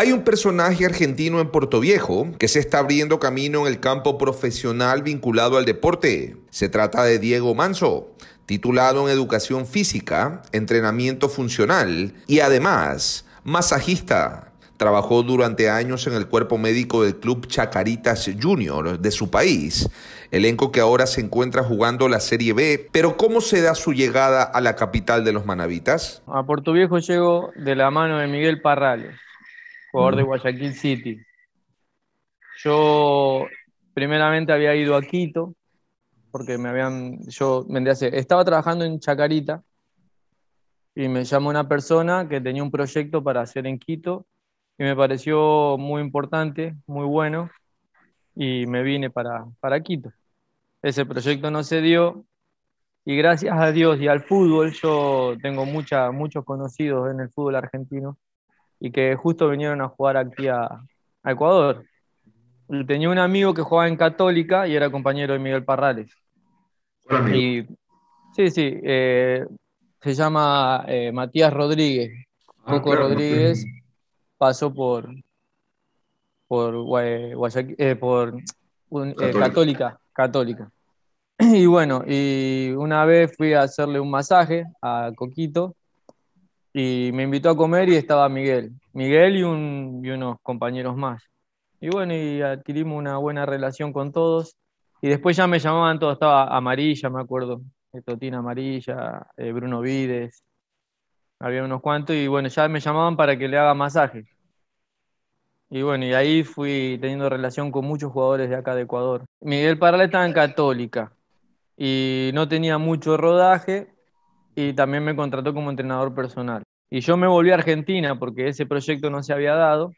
Hay un personaje argentino en Puerto Viejo que se está abriendo camino en el campo profesional vinculado al deporte. Se trata de Diego Manso, titulado en Educación Física, Entrenamiento Funcional y además masajista. Trabajó durante años en el cuerpo médico del club Chacaritas Junior de su país, elenco que ahora se encuentra jugando la Serie B. Pero ¿cómo se da su llegada a la capital de los Manavitas? A Puerto Viejo llego de la mano de Miguel Parrales jugador de Guayaquil City. Yo primeramente había ido a Quito, porque me habían, yo vendría a estaba trabajando en Chacarita y me llamó una persona que tenía un proyecto para hacer en Quito y me pareció muy importante, muy bueno y me vine para, para Quito. Ese proyecto no se dio y gracias a Dios y al fútbol, yo tengo mucha, muchos conocidos en el fútbol argentino y que justo vinieron a jugar aquí a, Ecuador. tenía un amigo que jugaba en Católica y era compañero de Miguel Parrales. Y, sí, sí, eh, se llama eh, Matías Rodríguez. Ah, Coco Rodríguez pasó por, por, eh, por Católica. Católica. Y bueno, y una vez fui a hacerle un masaje a Coquito y me invitó a comer y estaba Miguel. Miguel y unos compañeros más. Y bueno, y adquirimos una buena relación con todos. Y después ya me llamaban todos, estaba Amarilla, me acuerdo, Totina Amarilla, eh, Bruno Vides, había unos cuantos, y bueno, ya me llamaban para que le haga masaje. Y bueno, y ahí fui teniendo relación con muchos jugadores de acá de Ecuador. Miguel Parral estaba en Católica y no tenía mucho rodaje, y también me contrató como entrenador personal. Y yo me volví a Argentina porque ese proyecto no se había dado.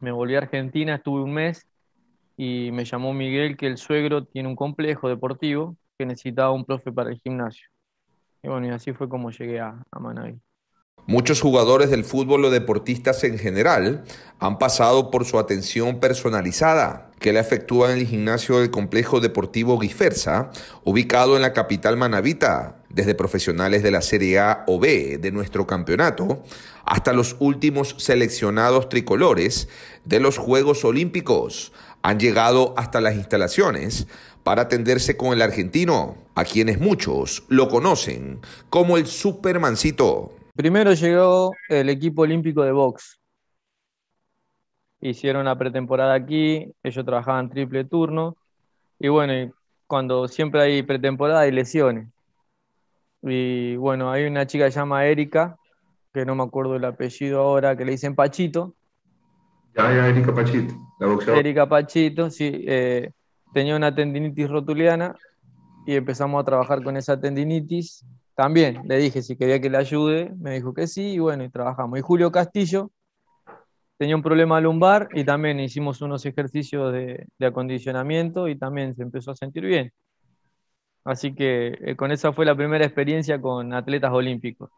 Me volví a Argentina, estuve un mes y me llamó Miguel que el suegro tiene un complejo deportivo que necesitaba un profe para el gimnasio. Y bueno, y así fue como llegué a, a Manaví. Muchos jugadores del fútbol o deportistas en general han pasado por su atención personalizada que le efectúa en el gimnasio del complejo deportivo Guifersa, ubicado en la capital manavita, desde profesionales de la Serie A o B de nuestro campeonato hasta los últimos seleccionados tricolores de los Juegos Olímpicos. Han llegado hasta las instalaciones para atenderse con el argentino, a quienes muchos lo conocen como el Supermancito. Primero llegó el equipo olímpico de box. Hicieron la pretemporada aquí, ellos trabajaban triple turno. Y bueno, cuando siempre hay pretemporada hay lesiones. Y bueno, hay una chica que se llama Erika, que no me acuerdo el apellido ahora, que le dicen Pachito. Ya, ya, Erika Pachito, la boxeadora. Erika Pachito, sí. Eh, tenía una tendinitis rotuliana y empezamos a trabajar con esa tendinitis también le dije si quería que le ayude, me dijo que sí, y bueno, y trabajamos. Y Julio Castillo tenía un problema lumbar y también hicimos unos ejercicios de, acondicionamiento y también se empezó a sentir bien. Así que eh, con esa fue la primera experiencia con atletas olímpicos.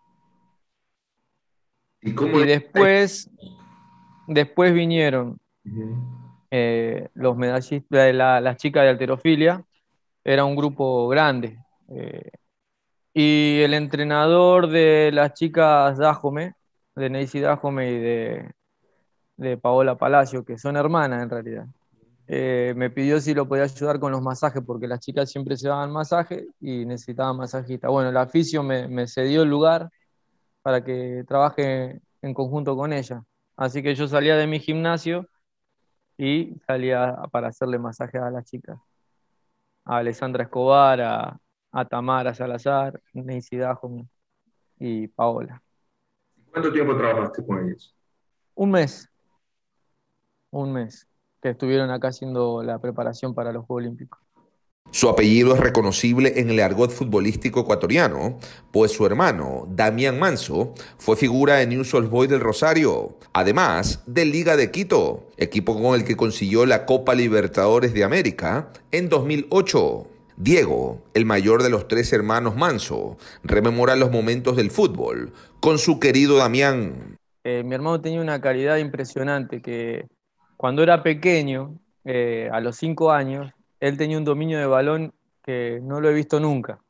Y, después, después vinieron eh, los medallistas, las chicas de alterofilia, era un grupo grande. Eh, y el entrenador de las chicas Dajome, de Neisy Dajome y de, de Paola Palacio, que son hermanas en realidad, eh, me pidió si lo podía ayudar con los masajes, porque las chicas siempre se daban masaje y necesitaban masajista. Bueno, el aficio me, me cedió el lugar para que trabaje en conjunto con ella. Así que yo salía de mi gimnasio y salía para hacerle masaje a las chicas. A Alessandra Escobar, a, a Tamara Salazar, Dajo y Paola. ¿Cuánto tiempo trabajaste con ellos? Un mes. Un mes. Que estuvieron acá haciendo la preparación para los Juegos Olímpicos. Su apellido es reconocible en el argot futbolístico ecuatoriano, pues su hermano, Damián Manso, fue figura en News Old Boys del Rosario, además de Liga de Quito, equipo con el que consiguió la Copa Libertadores de América en 2008. Diego, el mayor de los tres hermanos Manso, rememora los momentos del fútbol con su querido Damián. Eh, mi hermano tenía una calidad impresionante que cuando era pequeño, eh, a los cinco años, él tenía un dominio de balón que no lo he visto nunca.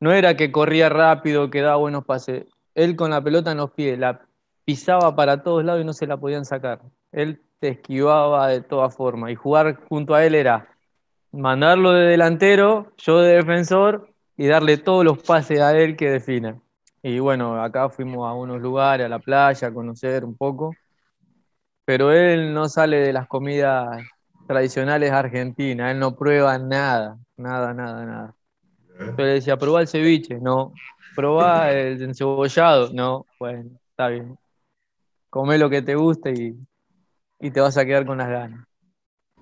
No era que corría rápido, que daba buenos pases. Él con la pelota en los pies, la pisaba para todos lados y no se la podían sacar. Él te esquivaba de todas formas y jugar junto a él era mandarlo de delantero, yo de defensor y darle todos los pases a él que defina. Y bueno, acá fuimos a unos lugares, a la playa, a conocer un poco. Pero él no sale de las comidas tradicionales argentinas, él no prueba nada, nada, nada, nada. Yo le decía, probá el ceviche, no. Probá el encebollado, no. Bueno, está bien. Come lo que te guste y, y te vas a quedar con las ganas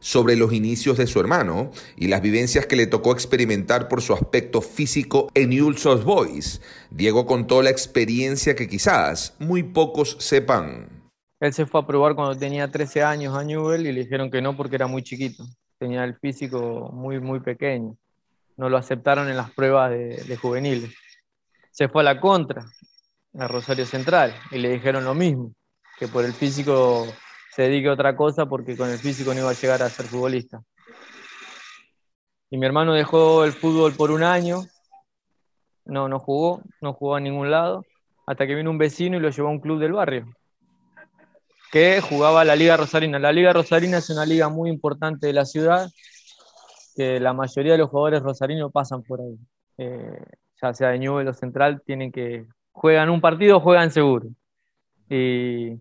sobre los inicios de su hermano y las vivencias que le tocó experimentar por su aspecto físico en Newell's Boys. Diego contó la experiencia que quizás muy pocos sepan. Él se fue a probar cuando tenía 13 años a Newell y le dijeron que no porque era muy chiquito. Tenía el físico muy, muy pequeño. No lo aceptaron en las pruebas de, de juveniles. Se fue a la contra, a Rosario Central, y le dijeron lo mismo, que por el físico se dedique a otra cosa porque con el físico no iba a llegar a ser futbolista. Y mi hermano dejó el fútbol por un año, no, no jugó, no jugó a ningún lado, hasta que vino un vecino y lo llevó a un club del barrio, que jugaba la Liga Rosarina. La Liga Rosarina es una liga muy importante de la ciudad, que la mayoría de los jugadores rosarinos pasan por ahí. Eh, ya sea de Newell o Central, tienen que, juegan un partido, juegan seguro. Y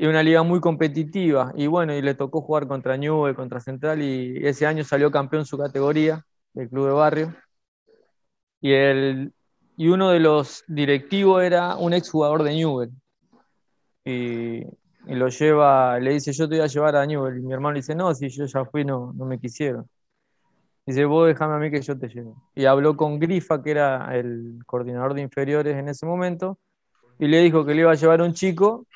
y una liga muy competitiva. Y bueno, y le tocó jugar contra Newell, contra Central, y ese año salió campeón su categoría, del club de barrio. Y, el, y uno de los directivos era un exjugador de Newell. Y, y, lo lleva, le dice, yo te voy a llevar a Newell. Y mi hermano le dice, no, si yo ya fui, no, no me quisieron. Dice, vos déjame a mí que yo te llevo. Y habló con Grifa, que era el coordinador de inferiores en ese momento, y le dijo que le iba a llevar un chico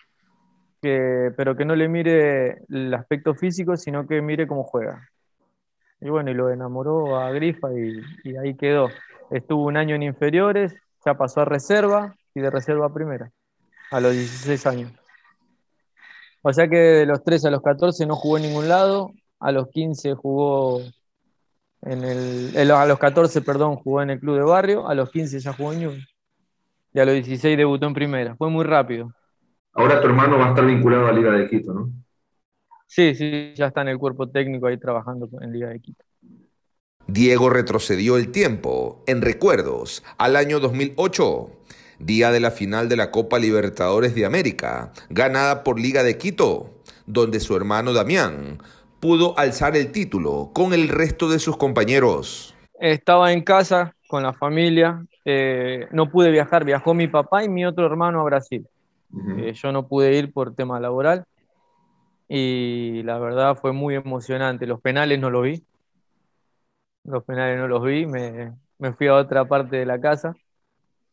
pero que no le mire el aspecto físico, sino que mire cómo juega. Y bueno, y lo enamoró a Grifa y, ahí quedó. Estuvo un año en inferiores, ya pasó a reserva y de reserva a primera, a los 16 años. O sea que de los 13 a los 14 no jugó en ningún lado, a los 15 jugó en el, a los 14, perdón, jugó en el club de barrio, a los 15 ya jugó en Ñuble. Y a los 16 debutó en primera. Fue muy rápido. Ahora tu hermano va a estar vinculado a Liga de Quito, ¿no? Sí, sí, ya está en el cuerpo técnico ahí trabajando en Liga de Quito. Diego retrocedió el tiempo en recuerdos al año 2008, día de la final de la Copa Libertadores de América, ganada por Liga de Quito, donde su hermano Damián pudo alzar el título con el resto de sus compañeros. Estaba en casa con la familia, eh, no pude viajar, viajó mi papá y mi otro hermano a Brasil. Eh, yo no pude ir por tema laboral y la verdad fue muy emocionante. Los penales no los vi. Los penales no los vi, me, me fui a otra parte de la casa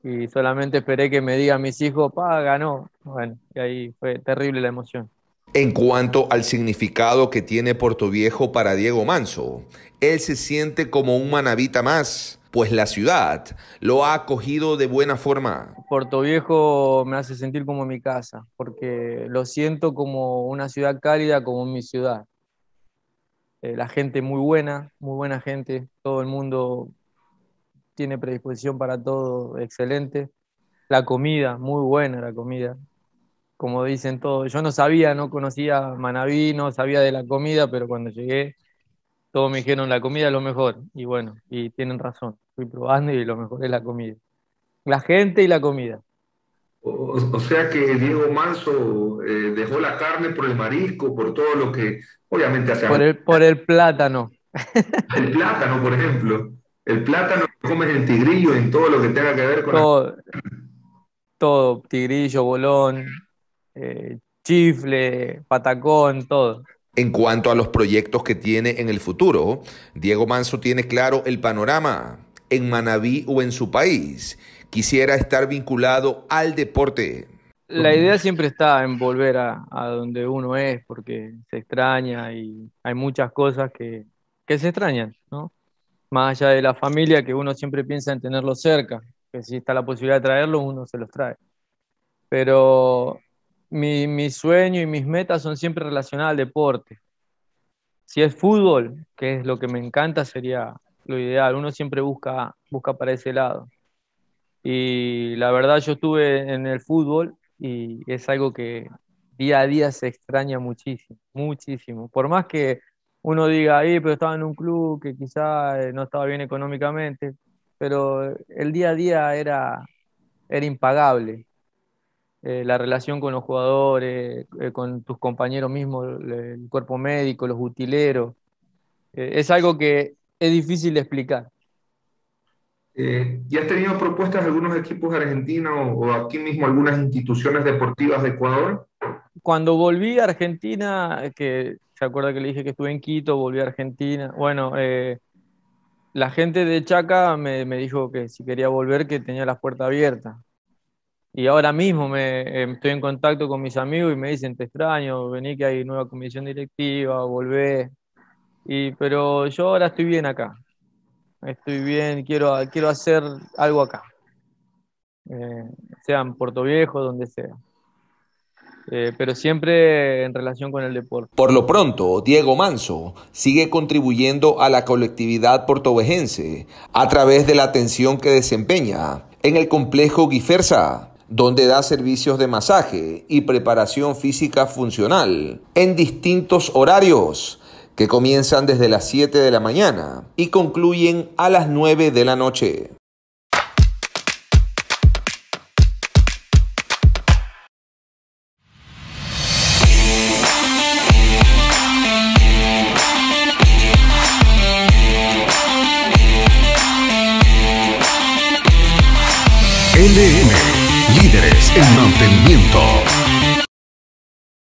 y solamente esperé que me digan mis hijos, pa, ganó. Bueno, y ahí fue terrible la emoción. En cuanto al significado que tiene Puerto Viejo para Diego Manso, él se siente como un manavita más pues la ciudad lo ha acogido de buena forma. Puerto Viejo me hace sentir como mi casa, porque lo siento como una ciudad cálida, como mi ciudad. Eh, la gente muy buena, muy buena gente, todo el mundo tiene predisposición para todo, excelente. La comida, muy buena la comida, como dicen todos. Yo no sabía, no conocía Manaví, no sabía de la comida, pero cuando llegué todos me dijeron la comida es lo mejor. Y bueno, y tienen razón. Fui probando y lo mejor es la comida. La gente y la comida. O, sea que Diego Manso eh, dejó la carne por el marisco, por todo lo que obviamente hace. Por el, por el plátano. El plátano, por ejemplo. El plátano comes el tigrillo en todo lo que tenga que ver con. Todo, todo tigrillo, bolón, eh, chifle, patacón, todo. En cuanto a los proyectos que tiene en el futuro, Diego Manso tiene claro el panorama en Manabí o en su país. Quisiera estar vinculado al deporte. La idea siempre está en volver a, donde uno es, porque se extraña y hay muchas cosas que, que se extrañan, ¿no? Más allá de la familia, que uno siempre piensa en tenerlo cerca, que si está la posibilidad de traerlo, uno se los trae. Pero mi, mi, sueño y mis metas son siempre relacionadas al deporte. Si es fútbol, que es lo que me encanta, sería lo ideal, uno siempre busca, busca para ese lado. Y la verdad yo estuve en el fútbol y es algo que día a día se extraña muchísimo, muchísimo. Por más que uno diga, ahí, pero estaba en un club que quizá eh, no estaba bien económicamente, pero el día a día era, era impagable. Eh, la relación con los jugadores, eh, con tus compañeros mismos, el cuerpo médico, los utileros, es algo que es difícil de explicar. ¿Y has tenido propuestas de algunos equipos argentinos o aquí mismo algunas instituciones deportivas de Ecuador? Cuando volví a Argentina, que se acuerda que le dije que estuve en Quito, volví a Argentina. Bueno, eh, la gente de Chaca me, dijo que si quería volver, que tenía las puertas abiertas. Y ahora mismo me, eh, estoy en contacto con mis amigos y me dicen, te extraño, vení que hay nueva comisión directiva, volvé. Y, pero yo ahora estoy bien acá. Estoy bien, quiero, quiero hacer algo acá. Eh, sea en Puerto Viejo, donde sea. Eh, pero siempre en relación con el deporte. Por lo pronto, Diego Manso sigue contribuyendo a la colectividad portovejense a través de la atención que desempeña en el complejo Guifersa, donde da servicios de masaje y preparación física funcional en distintos horarios que comienzan desde las 7 de la mañana y concluyen a las 9 de la noche.